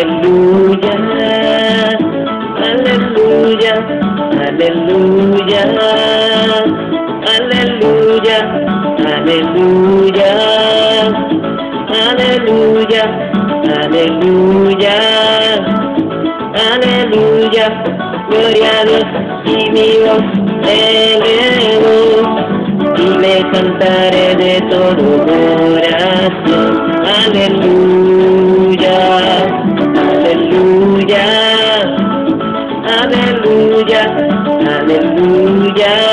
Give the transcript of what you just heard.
Aleluya, aleluya, aleluya, aleluya, aleluya, aleluya, aleluya, aleluya, gloria a Dios y mi voz elevo y le cantaré de todo amor. Hallelujah.